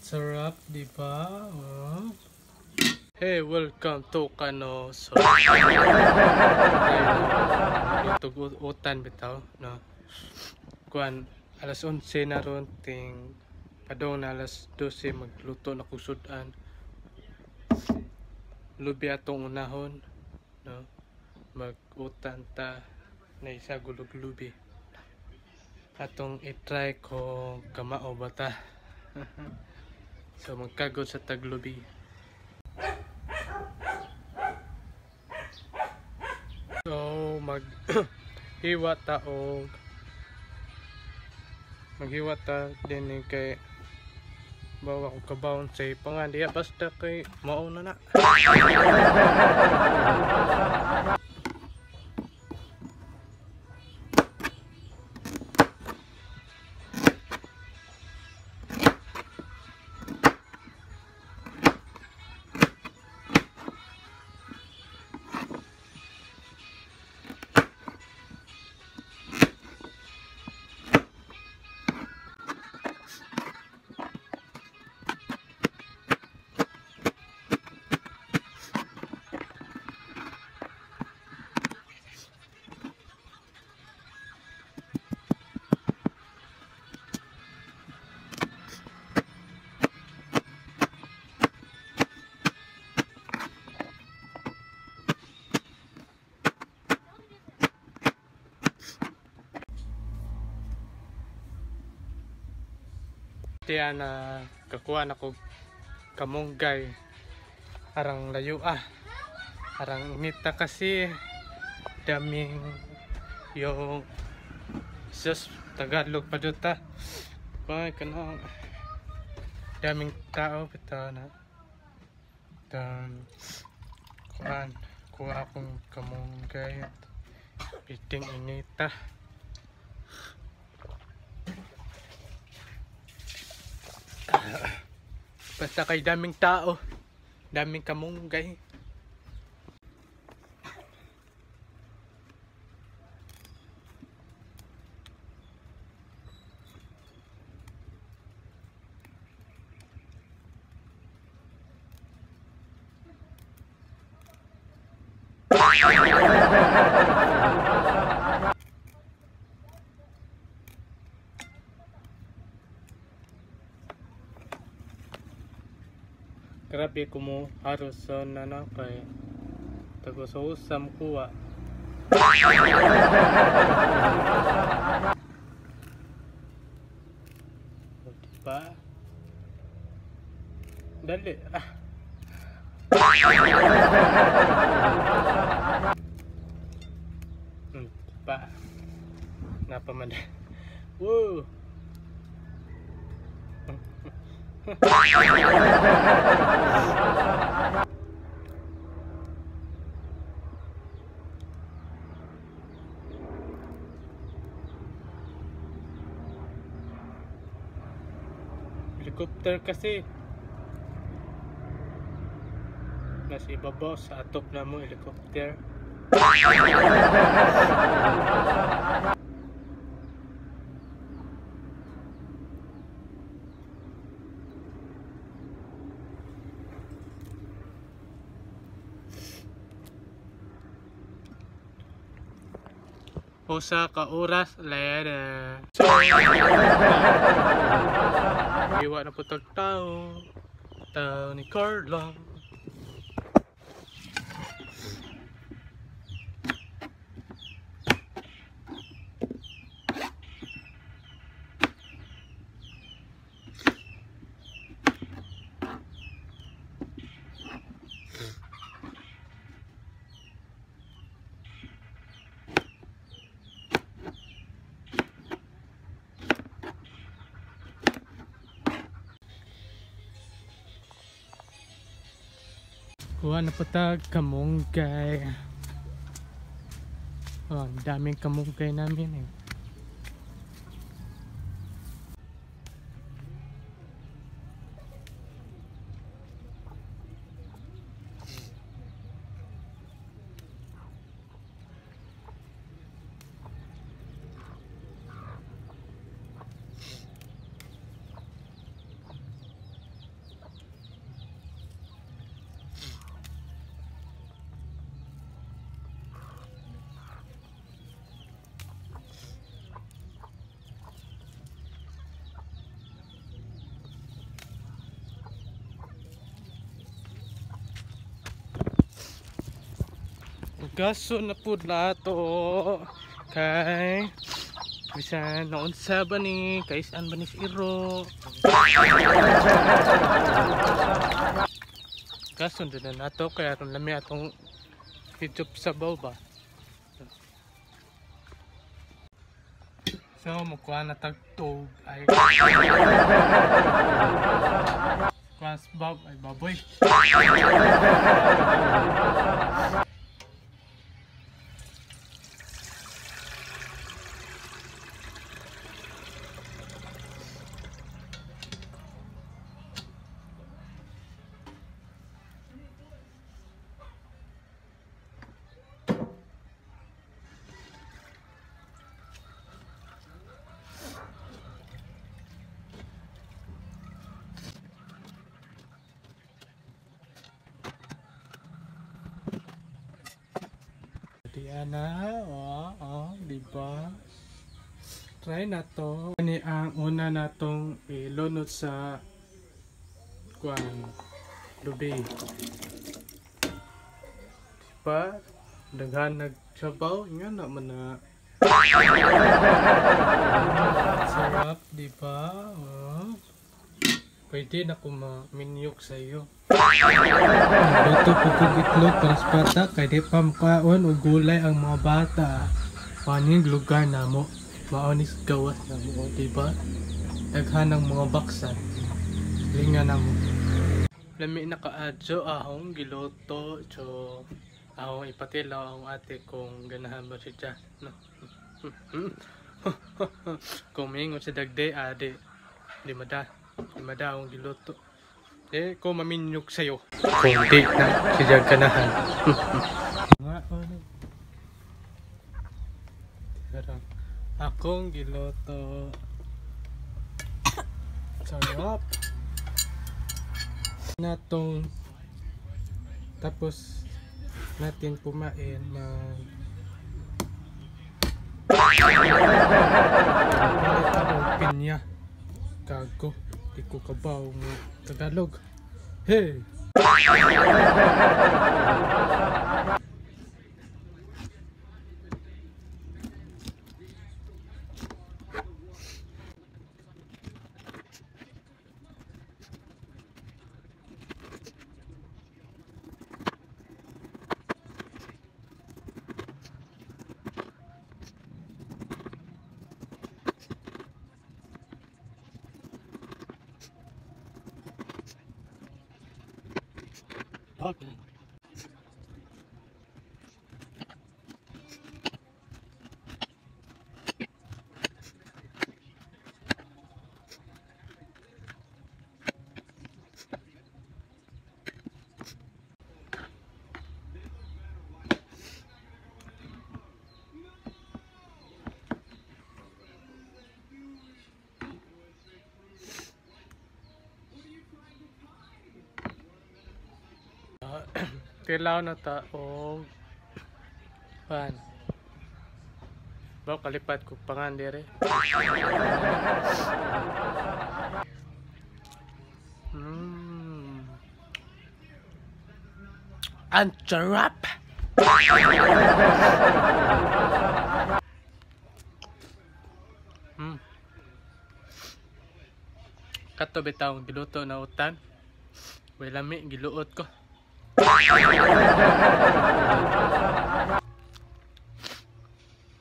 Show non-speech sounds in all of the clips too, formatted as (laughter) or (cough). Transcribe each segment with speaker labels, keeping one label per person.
Speaker 1: Sarap, di ba? Oh. Hey, welcome to Kano. So, Tug utan bitaw, no. Kuan alas 11 na ron ting padong na alas 12 magluto na kusudan. Lubi atong unahon, no. Mag-utan ta na isa gulog lubi. Atong i-try kung kamao ba ta. (laughs) so magkagod sa taglubi. So mag (clears throat) hiwa ta og maghiwa ta din kay bawa ko kabawon sa ipangan diya basta kay mauna na. (laughs) Tiya na kakuha na ko kamunggay. Arang layo ah. Arang inita kasi. Daming yung sus Tagalog pa dito Ay, kanang. Daming tao bitaw na. Dan kuan kuha akong kamunggay piting inita Basta kay daming tao, daming kamunggay. (laughs) sabi ko mo harus sa nanakay tago sa usam kuwa o diba dali ah o hmm, diba woo Helicopter kasi nasa ibabaw sa atop na mo helicopter (laughs) usa ka oras later. (laughs) Iwa na po tag tao tao ni Carla Kuha na po tag kamunggay. Oh, ang daming kamunggay namin eh. Gaso na po na to kay bisan noon sa ba ni kay saan ba ni si Iro. (laughs) Gaso din na nato kaya aron lami atong hijop sa ba? So, mukuha na tagtog ay. (laughs) Kwas bab ay baboy. (laughs) Diana, oh, oh, di ba? Try na to. Ani ang una natong ilunod sa kuan lubi. Di ba? Daghan nagsabaw nga na man na. (laughs) Sarap, di ba? Oh. Pwede na ko ma-minyok sa iyo. Luto po kong itlog para sa bata kay di pa makaon o gulay ang mga bata. Paning lugar na mo. Maonis gawas na mo, di ba? Daghan ng mga baksan. Linga na mo. Lami na kaadyo ahong giloto. So, ahong ipatilaw ang ate kung ganahan mo siya. No? (laughs) kung mingon sa dagday, ade. Di mada. Di mada akong giloto. Eh, ko maminyok sa'yo. Kung di na ganahan. (laughs) Nga, ano? Pero, akong giloto. (coughs) Sarap. Natong tapos natin kumain mag (coughs) pinya. Gago. Di kabaw mo. Tagalog. Hey! Puck. Tilaw na ta og pan. Baw kalipat ko pangan dire. Mm. Ang sarap! mm. Kato bitaw giluto na utan. Way lami giluot ko.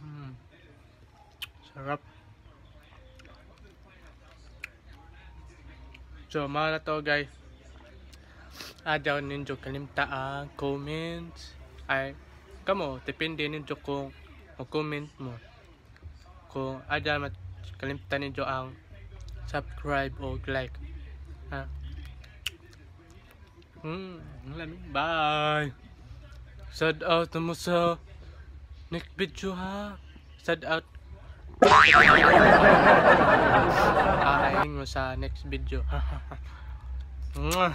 Speaker 1: Mm. Sarap. So, mga to guys. Adaw ninyo kalimta ang comments. Ay, kamo, depende ninyo kung mag-comment mo. Kung adaw kalimta ninyo ang subscribe o like. Ha? Hmm, lami. Bye. Shout out mo sa next video ha. Shout out. Kakain mo sa next video. Mwah.